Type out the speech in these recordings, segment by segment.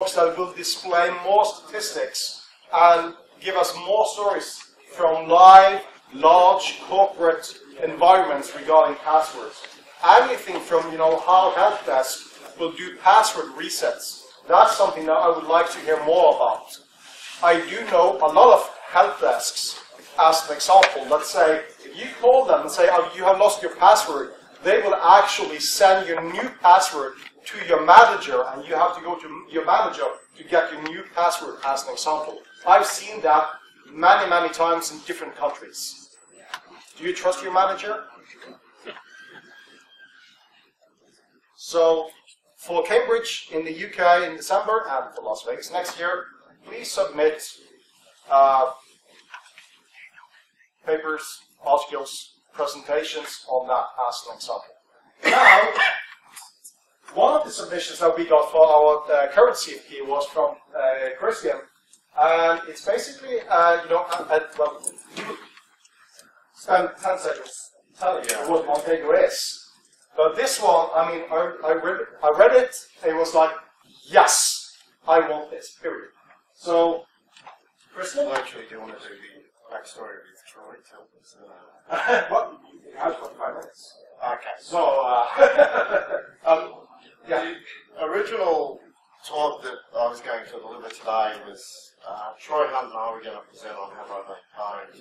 that will display more statistics and give us more stories from live, large corporate environments regarding passwords. Anything from, you know, how help desk will do password resets. That's something that I would like to hear more about. I do know a lot of help desks, as an example. Let's say, if you call them and say, oh, you have lost your password, they will actually send you a new password to your manager, and you have to go to your manager to get your new password, as an example. I've seen that many, many times in different countries. Do you trust your manager? So, for Cambridge in the UK in December and for Las Vegas next year, please submit uh, papers, articles, presentations on that as an example. Now, one of the submissions that we got for our uh, current CFP was from uh, Christian, and it's basically, uh, you know, uh, well, spend 10 seconds telling you what Maltego is. But this one, I mean, I, I, read, it, I read it, it was like, yes, I want this, period. So, Christian? Well, actually, do you want to do the backstory with Troy? Tell us. Uh, what? I have 25 minutes. Okay. So, uh, Um, yeah. the original talk that I was going to deliver today was uh, Troy Hunt and I were going to present on Have I Been Pwned,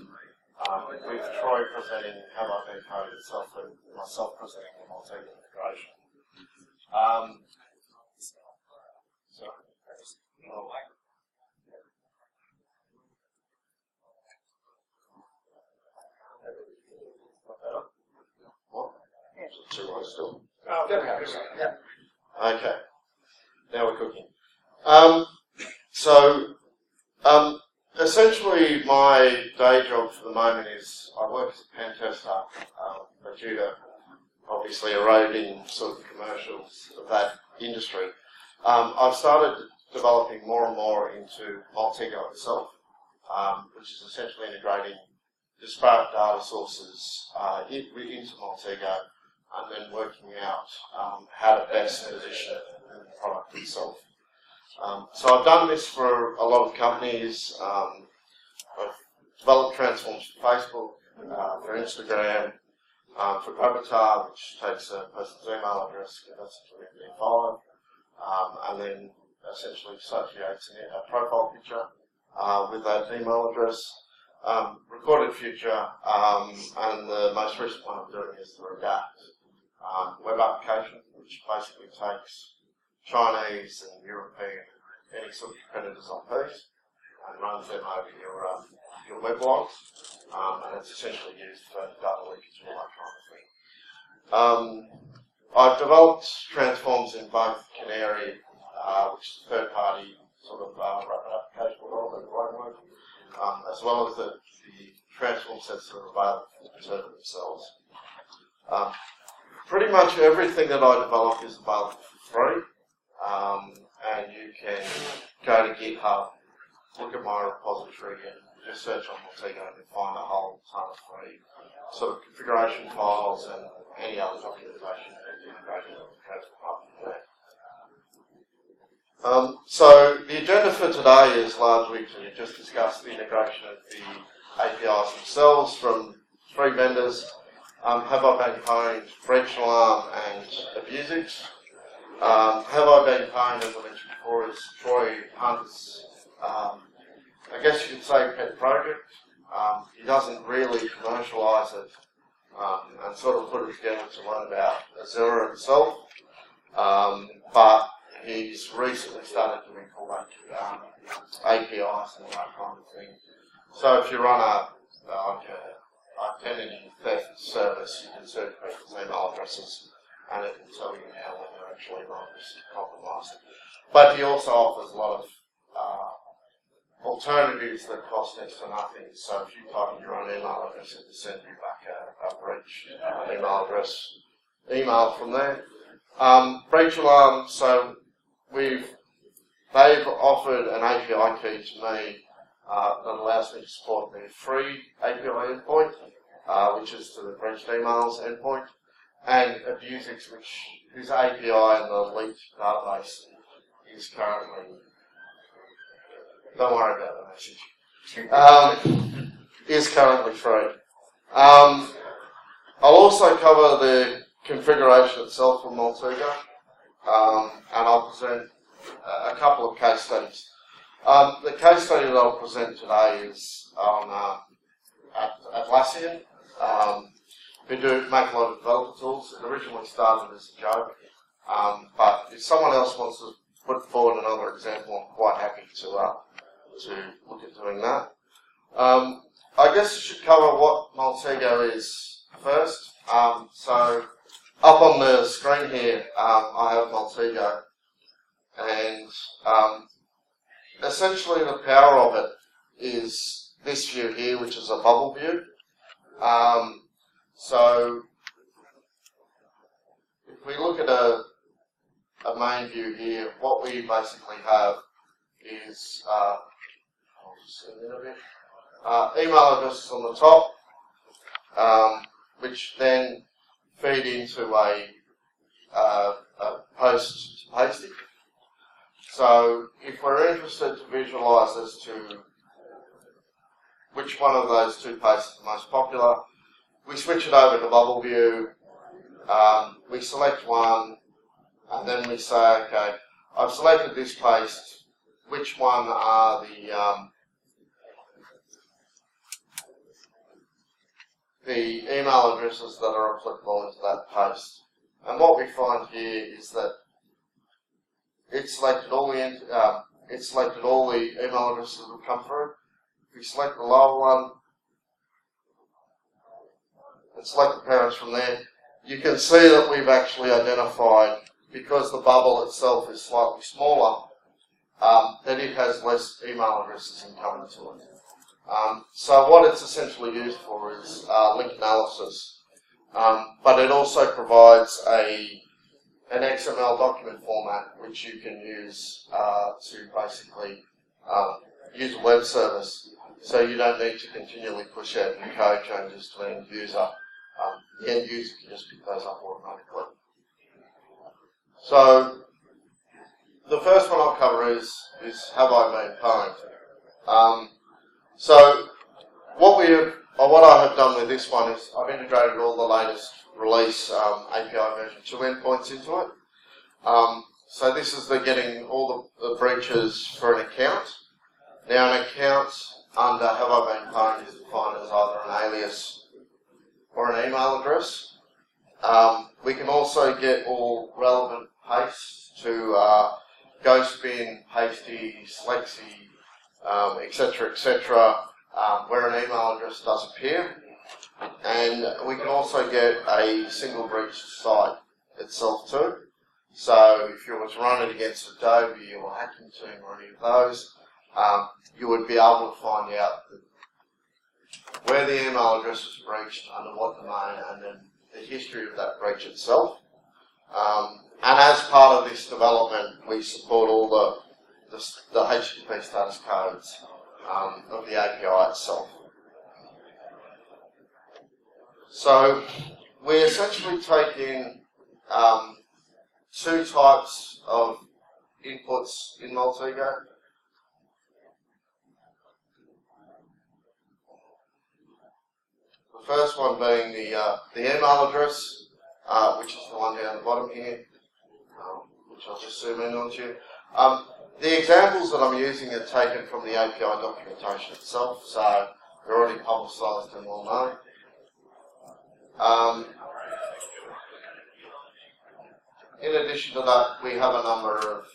um, with Troy presenting Have I Been Pwned itself and myself presenting the Maltego integration. Um, so, oh, what? Too high still. yeah. Okay. Now we're cooking. Um, so, um, essentially, my day job for the moment is I work as a pen tester, um, but due to obviously eroding sort of commercials of that industry, um, I've started developing more and more into Maltego itself, um, which is essentially integrating disparate data sources uh, into Maltego and then working out um, how to best position the product itself. Um, so I've done this for a lot of companies. Um, I've developed transforms for Facebook, uh, for Instagram, um, for Gravatar, which takes a person's email address, converts it to an MD5, um, and then essentially associates a profile picture uh, with that email address. Um, recorded future, um, and the most recent one I'm doing is the Redact um, web application, which basically takes Chinese and European, any sort of competitors on piece, and runs them over your um, your web logs, um, and it's essentially used for data leakage and all that kind of thing. Um, I've developed transforms in both Canari, uh, which is a third-party sort of uh, rapid application development framework, um, as well as the, the transform sets that are available for the preserver themselves. Um, pretty much everything that I develop is available for free. Um, and you can go to GitHub, look at my repository, and just search on Maltego and find a whole ton of free sort of configuration files and any other documentation that you apart from that. Um, so the agenda for today is largely to just discuss the integration of the APIs themselves from three vendors um, have I been pwned breach alarm and Abusix? Um, have I been pwned, as I mentioned before, is Troy Hunt's, um, I guess you could say, pet project. Um, he doesn't really commercialise it um, and sort of put it together to learn about Azure itself, um, but he's recently started to um, APIs and that kind of thing. So if you run a, like a identity service, you can search people's email addresses and it can tell you now when they're actually compromised. But he also offers a lot of uh, alternatives that cost next to nothing. So if you type in your own email address, it will send you back a, a breach uh, email address email from there. Um, breach alarm, so we've they've offered an API key to me uh, that allows me to support the free API endpoint, uh, which is to the breached emails endpoint, and Abusix, which whose API and the leaked database is currently Don't worry about the message. Um, is currently free. Um, I'll also cover the configuration itself for Maltego, um, and I'll present a couple of case studies. Um, the case study that I'll present today is on uh, Atlassian. Um, we do make a lot of developer tools. It originally started as a joke, um, but if someone else wants to put forward another example, I'm quite happy to uh, to look at doing that. Um, I guess I should cover what Maltego is first. Um, so up on the screen here, um, I have Maltego, and um, essentially the power of it is this view here, which is a bubble view. Um, so if we look at a, a main view here, what we basically have is uh. Uh, email addresses on the top, um, which then feed into a, uh, a post pasty. So if we're interested to visualize this to which one of those two pastes is the most popular, we switch it over to bubble view, um, we select one, and then we say, okay, I've selected this paste, which one are the um, the email addresses that are applicable into that post. And what we find here is that it selected all the um, it selected all the email addresses that have come through. We select the lower one and select the parents from there, you can see that we've actually identified because the bubble itself is slightly smaller, um, that it has less email addresses incoming to it. Um, so what it's essentially used for is uh, link analysis, um, but it also provides a an XML document format which you can use uh, to basically um, use a web service. So you don't need to continually push out new code changes to the end user. Um, the end user can just pick those up automatically. So the first one I'll cover is is have I been pwned? Um, so what we have, or what I have done with this one is I've integrated all the latest release um, API version 2 endpoints into it. Um, so this is the getting all the, the, breaches for an account. Now an account under Have I Been is defined as either an alias or an email address. Um, we can also get all relevant pastes to uh, Ghostbin, Pasty, Slexy, um, etc., etc., um, where an email address does appear. And we can also get a single breach site itself too. So if you were to run it against Adobe or Hacking Team or any of those, um, you would be able to find out where the email address was breached, under what domain, and then the history of that breach itself. Um, and as part of this development, we support all the the, the HTTP status codes um, of the API itself. So we essentially take in um, two types of inputs in Maltego. The first one being the, uh, the email address, uh, which is the one down the bottom here, um, which I'll just zoom in onto. Um, the examples that I'm using are taken from the API documentation itself, so they're already publicised and well known. Um, in addition to that, we have a number of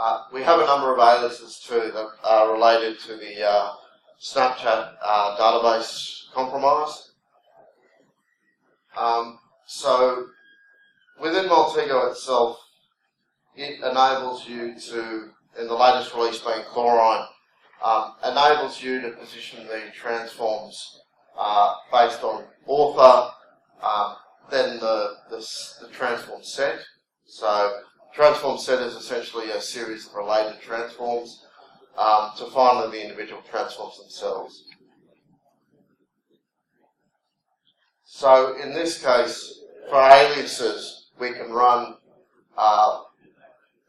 Uh, we have a number of aliases too that are related to the uh, Snapchat uh, database compromise. Um, so within Maltego itself, it enables you to, in the latest release being Chlorine, um, enables you to position the transforms uh, based on author, um, then the, the, the transform set. So transform set is essentially a series of related transforms um, to finally the individual transforms themselves. So in this case, for aliases, we can run uh,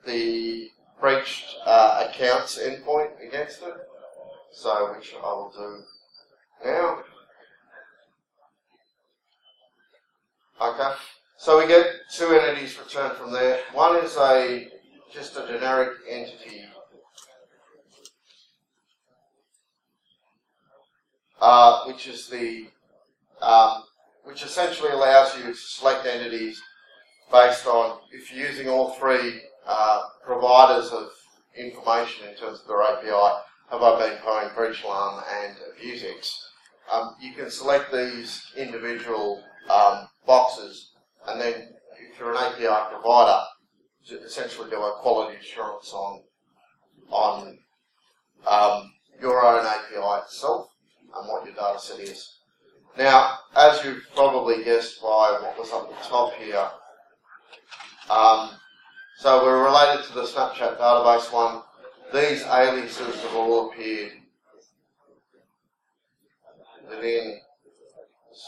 the breached uh, accounts endpoint against it. So which I will do now. Okay. So we get two entities returned from there. One is a just a generic entity uh, which is the um, which essentially allows you to select entities based on if you're using all three uh, providers of information in terms of their API, have I been pwned breach alarm and Abusix. Um, you can select these individual um, boxes and then if you're an API provider, essentially do a quality assurance on on um, your own API itself and what your data set is. Now, as you've probably guessed by what was up the top here, um, so we're related to the Snapchat database one. These aliases have all appeared within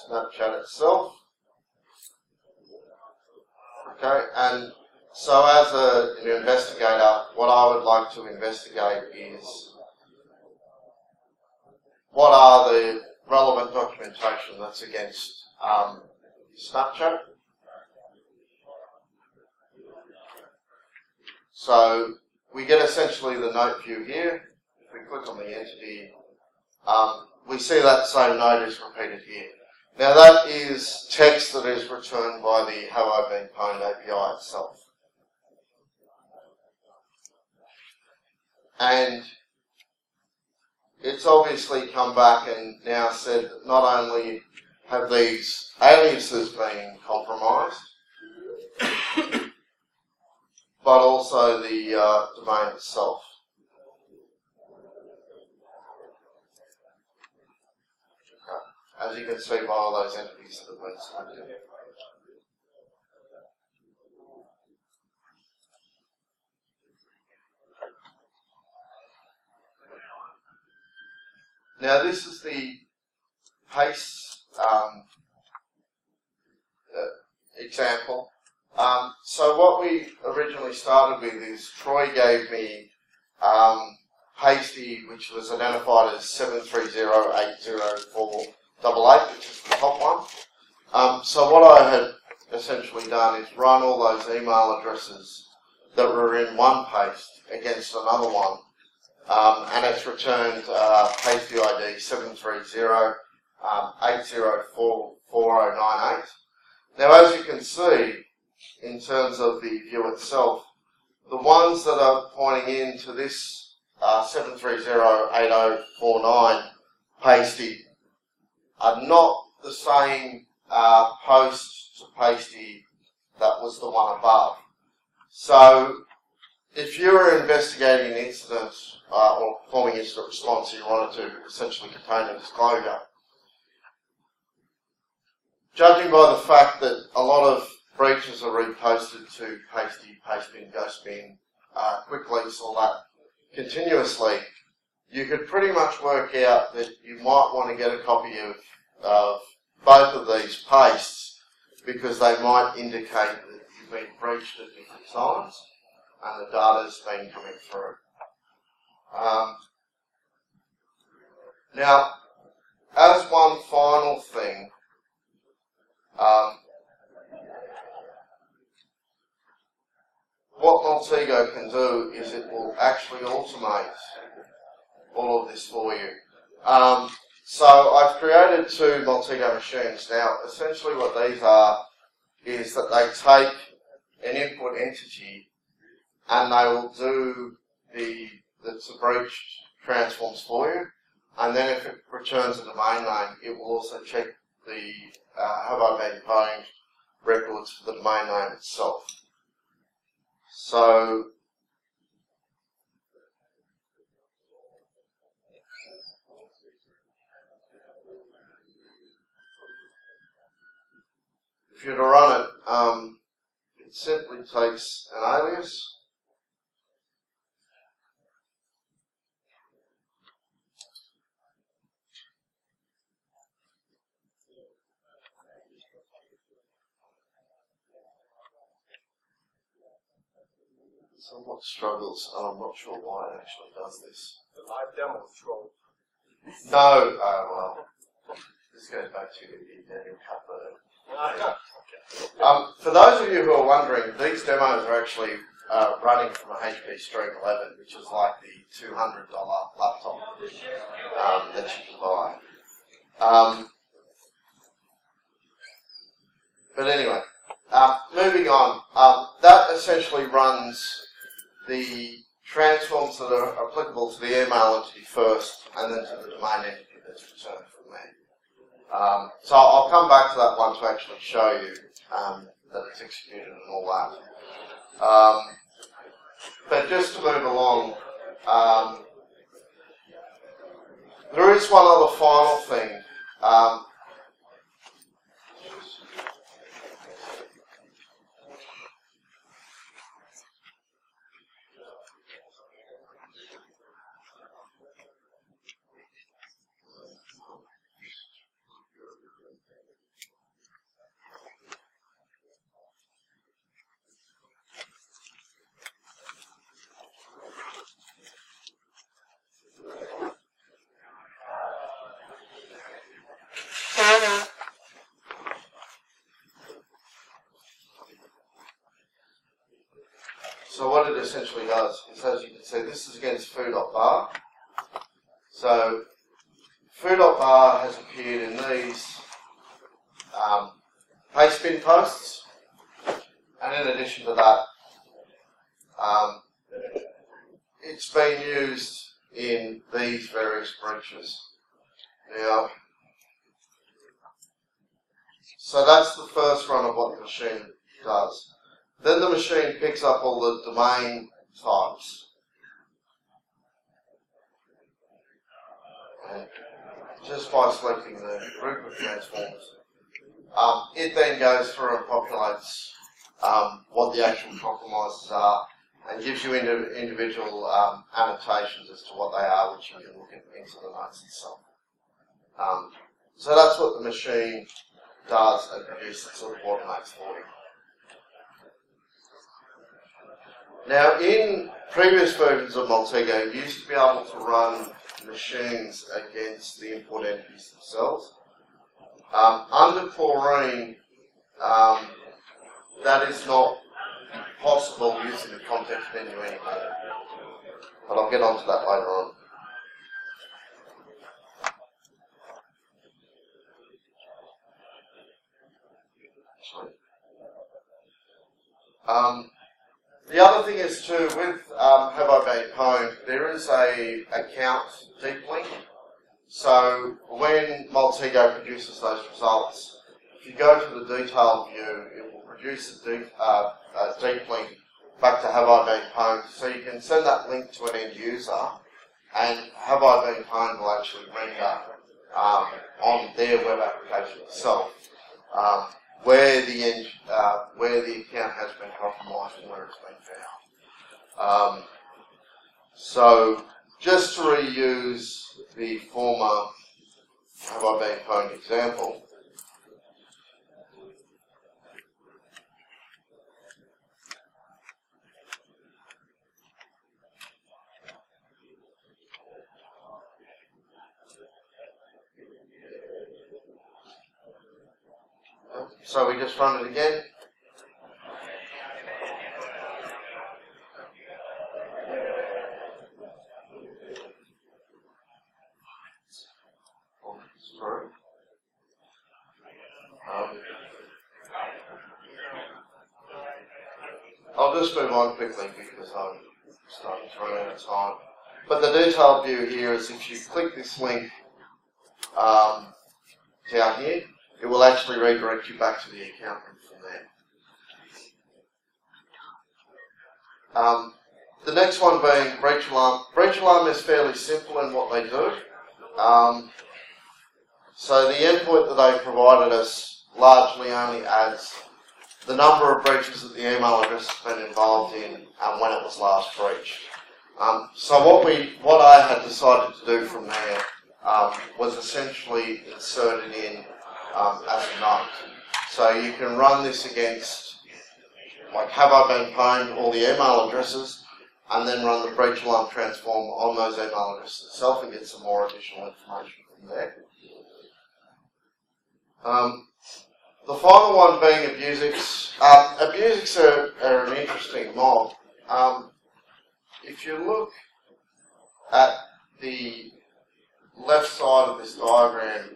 Snapchat itself. Okay, and so as a, an investigator, what I would like to investigate is what are the relevant documentation that's against um, Snapchat. So we get essentially the note view here. If we click on the entity, um, we see that same note is repeated here. Now that is text that is returned by the Have I Been Pwned API itself. And it's obviously come back and now said that not only have these aliases been compromised, but also the uh, domain itself. As you can see all those that have been selected. Now this is the pace um, uh, example. Um, so what we originally started with is Troy gave me um, Pasty, which was identified as 730804888, which is the top one. Um, so what I had essentially done is run all those email addresses that were in one paste against another one um, and it's returned uh, Pasty ID 730 um, 8044098. Now, as you can see, in terms of the view itself, the ones that are pointing into this uh, 7308049 pasty are not the same uh, post to pasty that was the one above. So, if you were investigating an incident uh, or performing incident response, you wanted to essentially contain a disclosure. Judging by the fact that a lot of breaches are reposted to pasty, pastebin, ghostbin, uh, QuickLeaks, all that continuously, you could pretty much work out that you might want to get a copy of, of both of these pastes because they might indicate that you've been breached at different times and the data's been coming through. Um, now, as one final thing, um, what Maltego can do is it will actually automate all of this for you. Um, so I've created two Maltego machines. Now, essentially what these are is that they take an input entity and they will do the a breach transforms for you. And then if it returns a domain name, it will also check the uh, have I been pwned records for the domain name itself. So if you're to run it, um, it simply takes an alias. Somewhat struggles, and I'm not sure why it actually does this. The live demo troll. No, uh, well. This goes back to Daniel Cutler um, for those of you who are wondering, these demos are actually uh, running from a HP Stream 11, which is like the $200 laptop um, that you can buy. Um, but anyway, uh, moving on, um, that essentially runs the transforms that are applicable to the email entity first, and then to the domain entity that's returned. Um, so I'll come back to that one to actually show you um, that it's executed and all that. Um, but just to move along, um, there is one other final thing. So what it essentially does is, as you can see, this is against foo.bar. So foo.bar has appeared in these um, pastebin posts, and in addition to that, um, it's been used in these various breaches. Now, so that's the first run of what the machine does. Then the machine picks up all the domain types. Just by selecting the group of transforms, um, it then goes through and populates um, what the actual compromises are and gives you indi- individual um, annotations as to what they are, which you can look at into the notes itself. Um, so that's what the machine does and produces sort of makes for you. Now, in previous versions of Maltego, you used to be able to run machines against the import entities themselves. Um, under Chlorine, um, that is not possible using the context menu anymore. But I'll get onto that later on. Um, the other thing is too, with um, Have I Been Pwned, there is a account deep link. So when Maltego produces those results, if you go to the detailed view, it will produce a deep, uh, a deep link back to Have I Been Pwned. So you can send that link to an end user, and Have I Been Pwned will actually render um, on their web application itself. Um, where the uh, where the account has been compromised and where it's been found. Um, so just to reuse the former have I been pwned example, So we just run it again. Um, I'll just move on quickly because I'm starting to run out of time. But the detailed view here is if you click this link um, down here, it will actually redirect you back to the accountant from there. Um, the next one being breach alarm. Breach alarm is fairly simple in what they do. Um, so the endpoint that they provided us largely only adds the number of breaches that the email address has been involved in and when it was last breached. Um, so what we, what I had decided to do from there um, was essentially insert it in um, as a. So you can run this against like have I been pwned all the email addresses, and then run the breach alarm transform on those email addresses itself and get some more additional information from there. Um, the final one being Abusix. Um, Abusix are, are an interesting mob. Um, if you look at the left side of this diagram,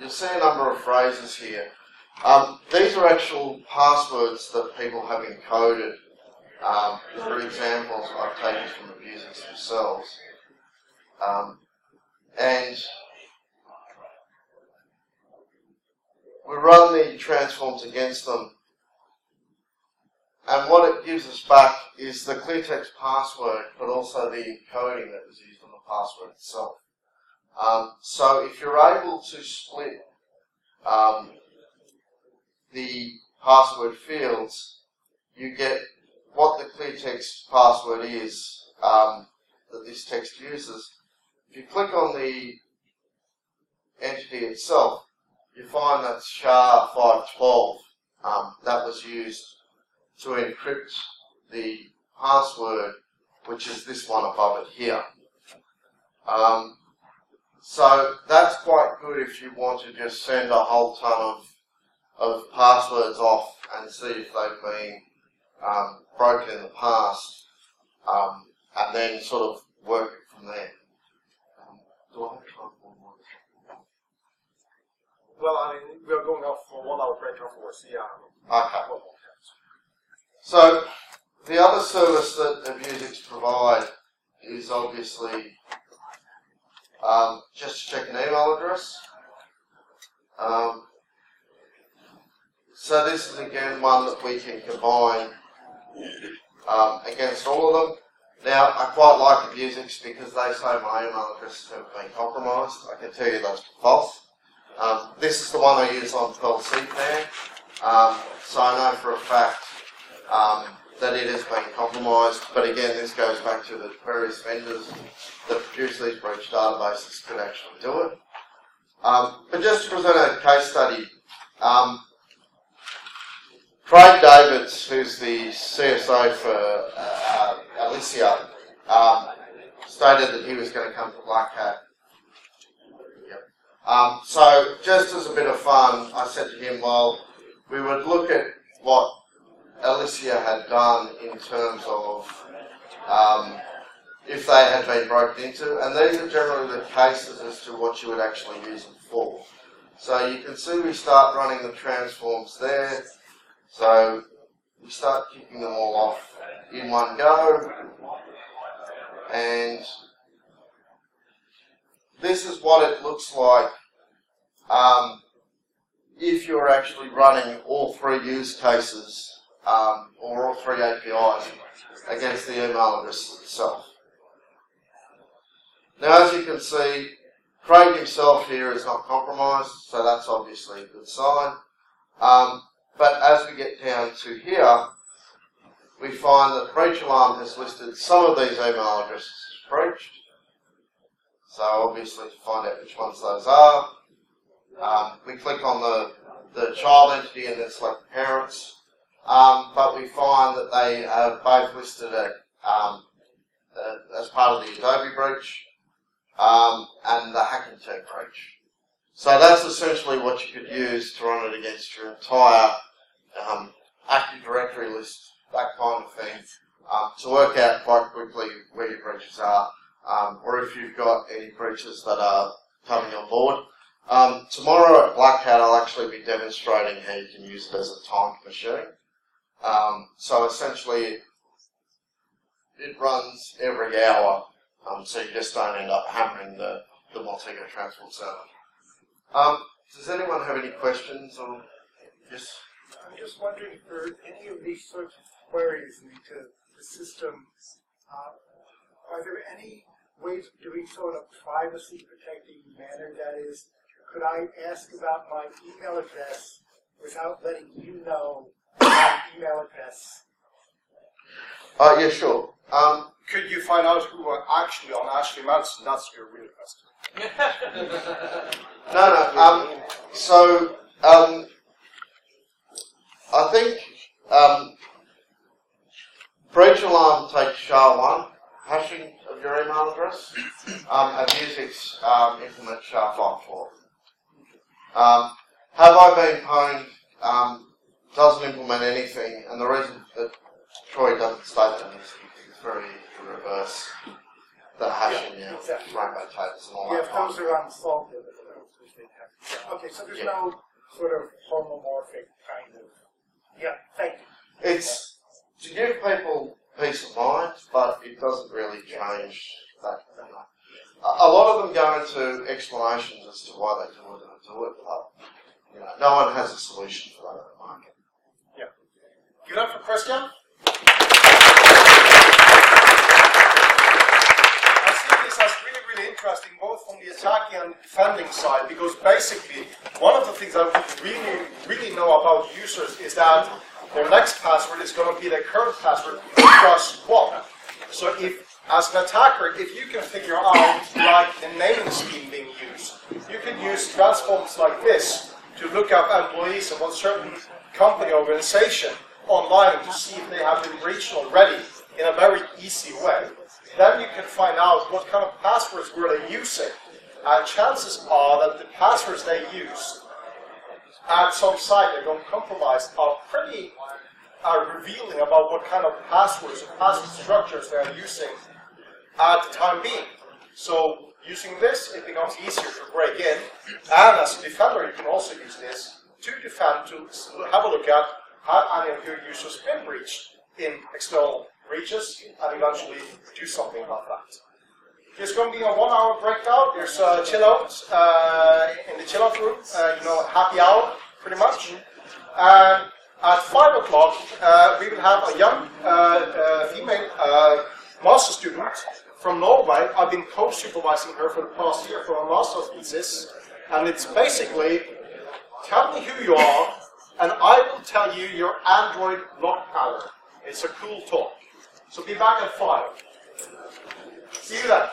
you'll see a number of phrases here. Um, these are actual passwords that people have encoded. Um, for examples I've taken from Abusix themselves. Um, and we run the transforms against them. And what it gives us back is the cleartext password, but also the encoding that was used on the password itself. Um, so if you're able to split um, the password fields, you get what the cleartext password is um, that this text uses. If you click on the entity itself, you find that SHA 512 um, that was used to encrypt the password, which is this one above it here. Um, so that's quite good if you want to just send a whole ton of, of passwords off and see if they've been um, broken in the past, um, and then sort of work it from there. Um, do I have time for one more? Well, I mean, we are going off for one hour break afterwards. Yeah. Okay. So the other service that Abusix provide is obviously um, just to check an email address. Um, so this is again one that we can combine um, against all of them. Now, I quite like Abusix because they say my email addresses have been compromised. I can tell you that's false. Um, this is the one I use on Perl CPAN, um, so I know for a fact um, that it has been compromised. But again, this goes back to the various vendors that produce these breach databases could actually do it. Um, but just to present a case study, um, Craig Davies, who's the CSO for uh, Atlassian, um, stated that he was going to come to Black Hat um, so just as a bit of fun, I said to him, well, we would look at what Atlassian had done in terms of um, if they had been broken into, and these are generally the cases as to what you would actually use them for. So you can see we start running the transforms there. So we start kicking them all off in one go. And this is what it looks like um, if you're actually running all three use cases um, or all three APIs against the email address itself. Now, as you can see, Craig himself here is not compromised, so that's obviously a good sign. Um, but as we get down to here, we find that breach alarm has listed some of these email addresses as breached. So obviously to find out which ones those are, um, we click on the, the child entity and then select parents, um, but we find that they are both listed at, um, uh, as part of the Adobe breach um, and the Hacking Team breach. So that's essentially what you could use to run it against your entire um, Active Directory list, that kind of thing, um, to work out quite quickly where your breaches are, or if you've got any breaches that are coming on board. Um, tomorrow at Black Hat, I'll actually be demonstrating how you can use it as a timed machine. Um, so essentially, it runs every hour, um, so you just don't end up hammering the, the Maltego transport server. Um, does anyone have any questions or just? I'm just wondering for any of these sorts of queries into the system, uh, are there any ways of doing so in a privacy protecting manner that is could I ask about my email address without letting you know email address? Uh, yeah, sure. Um, Could you find out who are actually on Ashley Madison? That's your real question. no, no. Um, so, um, I think um, SHA-1 hashing of your email address, um, and Abusix um, implement SHA-5.4. Um, have I been pwned um, doesn't implement anything, and the reason that Troy doesn't state that is it's very reverse the hashing Yeah, yeah, exactly. rainbow tables and all Yeah, that kind those of are unsolved, then those they'd have. yeah, Okay, so there's Yeah. no sort of homomorphic kind of. Yeah, thank you. It's to give people peace of mind, but it doesn't really change that. A, lot of them go into explanations as to why they do it and do it, but you know, no one has a solution for that at the moment. Give it up for Christian. I see this as really, really interesting, both from the attacking and defending side, because basically, one of the things we really, really know about users is that their next password is going to be their current password plus one. So if, as an attacker, if you can figure out like the naming scheme being used, you can use transforms like this to look up employees of a certain company organization online to see if they have been breached already in a very easy way. Then you can find out what kind of passwords were they using. And chances are that the passwords they use at some site that got compromised are pretty uh, revealing about what kind of passwords or password structures they are using at the time being. So using this, it becomes easier to break in. And as a defender, you can also use this to defend, to have a look at any of your users been breached in external breaches, and eventually do something about that. There's going to be a one-hour breakout. There's a chill out uh, in the chill out room. Uh, you know, happy hour, pretty much. And at five o'clock, uh, we will have a young uh, uh, female uh, master student from Norway. I've been co-supervising her for the past year for a master's thesis, and it's basically tell me who you are, and I will tell you your Android lock power. It's a cool talk. So be back at 5. See you then.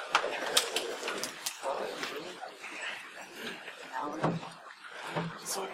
So